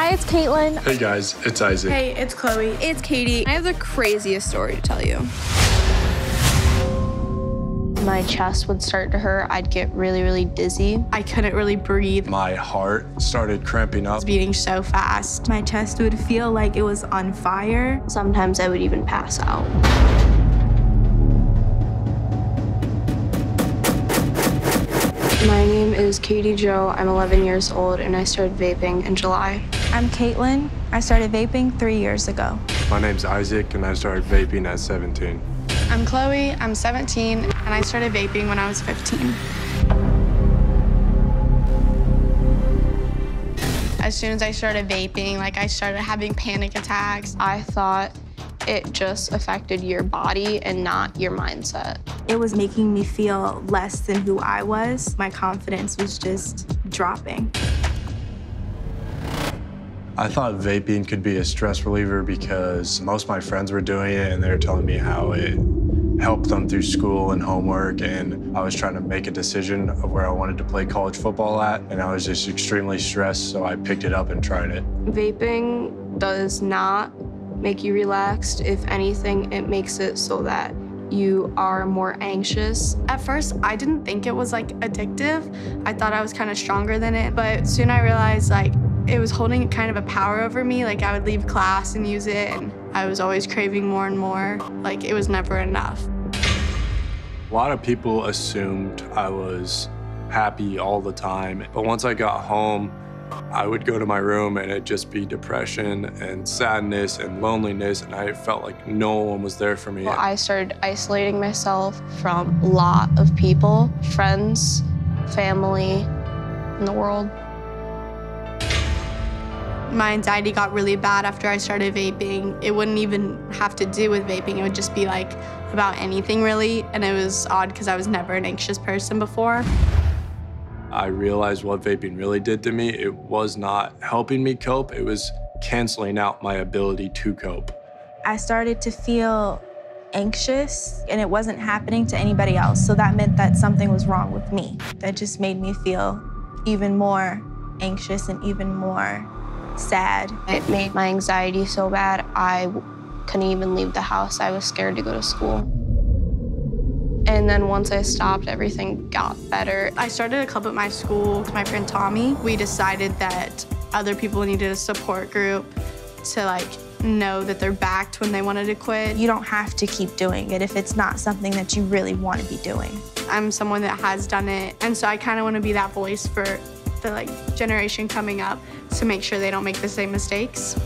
Hi, it's Caitlin. Hey guys, it's Isaac. Hey, it's Chloe. It's Katie. I have the craziest story to tell you. My chest would start to hurt. I'd get really, really dizzy. I couldn't really breathe. My heart started cramping up. It was beating so fast. My chest would feel like it was on fire. Sometimes I would even pass out. My name is Katie Joe. I'm 11 years old and I started vaping in July. I'm Caitlin. I started vaping three years ago. My name's Isaac, and I started vaping at 17. I'm Chloe. I'm 17, and I started vaping when I was 15. As soon as I started vaping, like I started having panic attacks. I thought it just affected your body and not your mindset. It was making me feel less than who I was. My confidence was just dropping. I thought vaping could be a stress reliever because most of my friends were doing it and they were telling me how it helped them through school and homework. And I was trying to make a decision of where I wanted to play college football at. And I was just extremely stressed, so I picked it up and tried it. Vaping does not make you relaxed. If anything, it makes it so that you are more anxious. At first, I didn't think it was like addictive. I thought I was kind of stronger than it, but soon I realized like it was holding kind of a power over me. Like I would leave class and use it, and I was always craving more and more. Like it was never enough. A lot of people assumed I was happy all the time. But once I got home, I would go to my room and it'd just be depression and sadness and loneliness, and I felt like no one was there for me. Well, I started isolating myself from a lot of people, friends, family, in the world. My anxiety got really bad after I started vaping. It wouldn't even have to do with vaping. It would just be like about anything really. And it was odd because I was never an anxious person before. I realized what vaping really did to me. It was not helping me cope, it was canceling out my ability to cope. I started to feel anxious and it wasn't happening to anybody else. So that meant that something was wrong with me. That just made me feel even more anxious and even more sad. It made my anxiety so bad, I couldn't even leave the house. I was scared to go to school. And then once I stopped, everything got better. I started a club at my school with my friend Tommy. We decided that other people needed a support group to like know that they're backed when they wanted to quit. You don't have to keep doing it if it's not something that you really want to be doing. I'm someone that has done it, and so I kind of want to be that voice for the like generation coming up to make sure they don't make the same mistakes.